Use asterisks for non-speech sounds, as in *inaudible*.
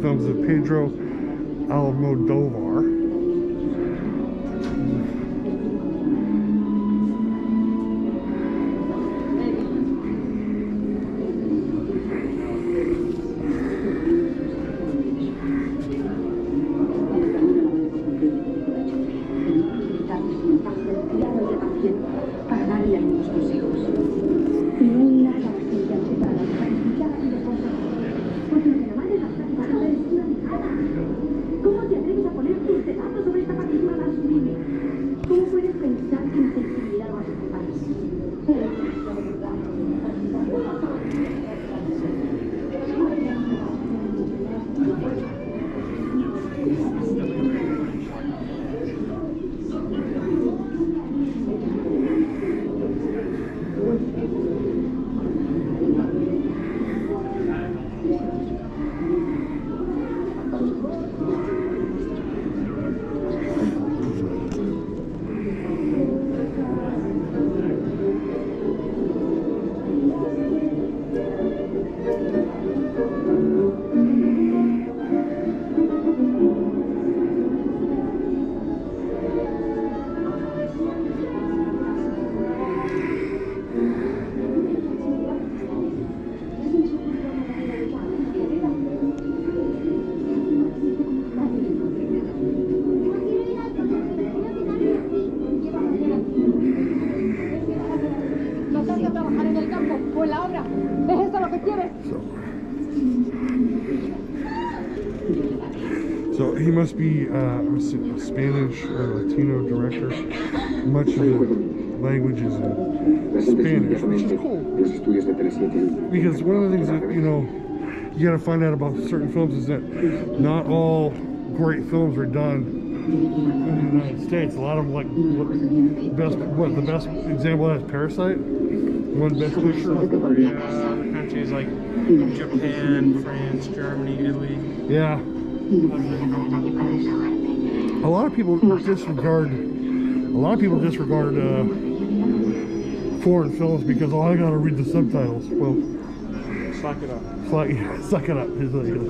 films of Pedro Almodovar. En la obra. ¿Es eso lo que quieres? So he must be uh, a Spanish or Latino director. Much of the language is in Spanish, which is cool. los estudios de 37 Because one of the things that, you know, you gotta find out about certain films is that not all great films are done in the United States. A lot of them, like, what- best, what, the best example of that is Parasite? Won best picture. Yeah, countries like Japan, France, Germany, Italy. Yeah. A lot of people disregard, a lot of people disregard, uh, foreign films because, oh, I gotta read the subtitles. Well, Suck it up. it's *laughs* like, suck it up. It's like-